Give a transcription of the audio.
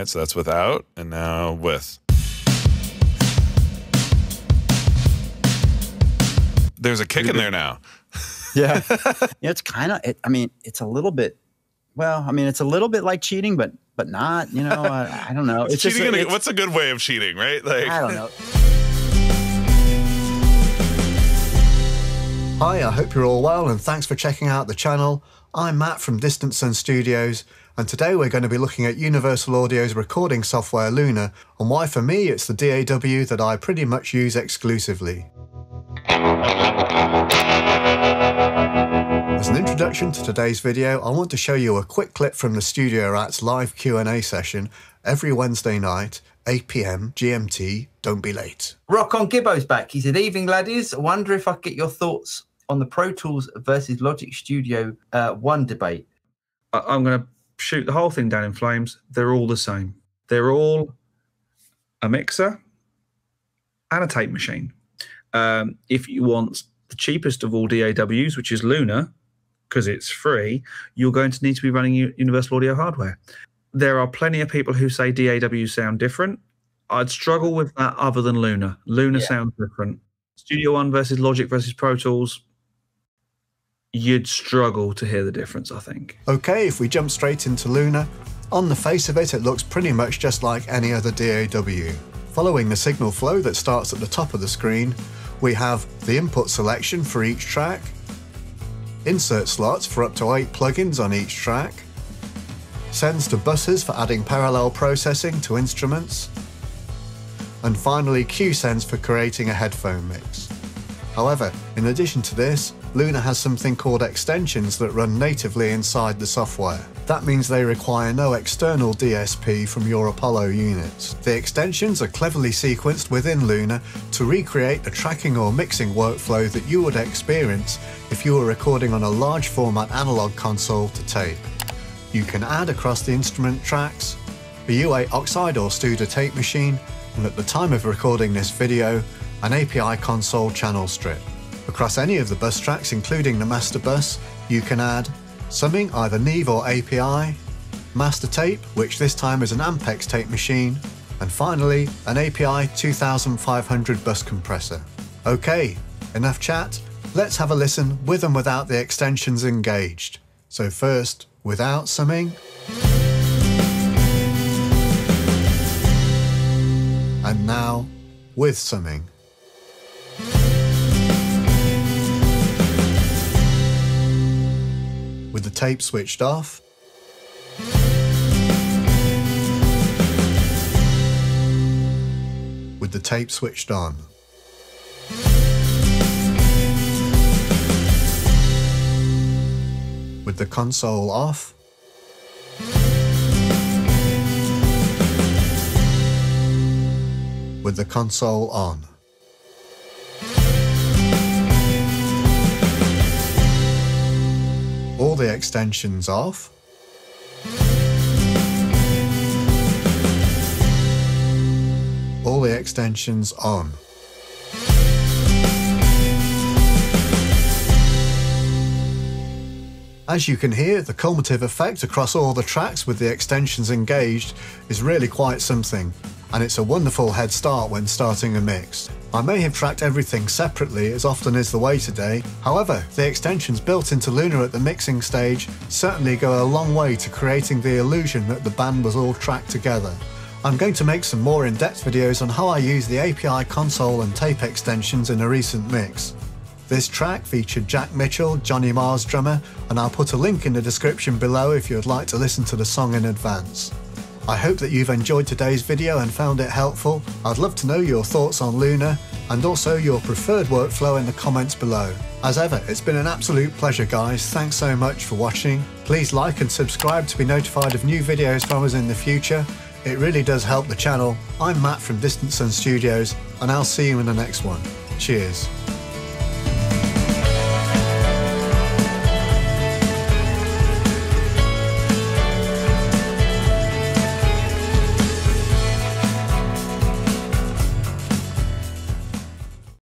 right, so that's without, and now with. There's a kick in there now. Yeah. yeah it's kind of, it, I mean, it's a little bit, well, I mean, it's a little bit like cheating, but but not, you know, I, I don't know. It's just, cheating in a- it's- what's a good way of cheating, right? Like, I don't know. Hi, I hope you're all well and thanks for checking out the channel. I'm Matt from Distant Sun Studios and today we're going to be looking at Universal Audio's recording software Luna and why for me it's the DAW that I pretty much use exclusively. As an introduction to today's video, I want to show you a quick clip from the Studio Rats live Q&A session every Wednesday night, 8pm GMT, don't be late. Rock on Gibbo's back. He said, Evening, laddies. I wonder if I could get your thoughts on the Pro Tools versus Logic Studio uh, 1 debate. I- I'm going to shoot the whole thing down in flames. They're all the same. They're all a mixer and a tape machine. Um, if you want the cheapest of all DAWs, which is Luna, because it's free, you're going to need to be running U- Universal Audio hardware. There are plenty of people who say DAWs sound different. I'd struggle with that other than Luna. Luna Yeah. sounds different. Studio One versus Logic versus Pro Tools, you'd struggle to hear the difference, I think. Okay, if we jump straight into Luna, on the face of it, it looks pretty much just like any other DAW. Following the signal flow that starts at the top of the screen, we have the input selection for each track, insert slots for up to 8 plugins on each track, sends to buses for adding parallel processing to instruments, and finally cue sends for creating a headphone mix. However, in addition to this, Luna has something called extensions that run natively inside the software. That means they require no external DSP from your Apollo units. The extensions are cleverly sequenced within Luna to recreate the tracking or mixing workflow that you would experience if you were recording on a large format analog console to tape. You can add across the instrument tracks, a UA Oxide or Studer tape machine, and at the time of recording this video, an API console channel strip. Across any of the bus tracks, including the master bus, you can add summing either Neve or API, master tape, which this time is an Ampex tape machine, and finally an API 2500 bus compressor. Okay, enough chat, let's have a listen with and without the extensions engaged. So first, without summing, and now with summing. Tape switched off, with the tape switched on. With the console off. With the console on. All the extensions off. All the extensions on. As you can hear, the cumulative effect across all the tracks with the extensions engaged is really quite something, and it's a wonderful head start when starting a mix. I may have tracked everything separately as often is the way today, however, the extensions built into Luna at the mixing stage certainly go a long way to creating the illusion that the band was all tracked together. I'm going to make some more in-depth videos on how I use the API console and tape extensions in a recent mix. This track featured Jack Mitchell, Johnny Marr's drummer, and I'll put a link in the description below if you'd like to listen to the song in advance. I hope that you've enjoyed today's video and found it helpful. I'd love to know your thoughts on Luna and also your preferred workflow in the comments below. As ever, it's been an absolute pleasure guys, thanks so much for watching. Please like and subscribe to be notified of new videos from us in the future. It really does help the channel. I'm Matt from Distant Sun Studios and I'll see you in the next one. Cheers.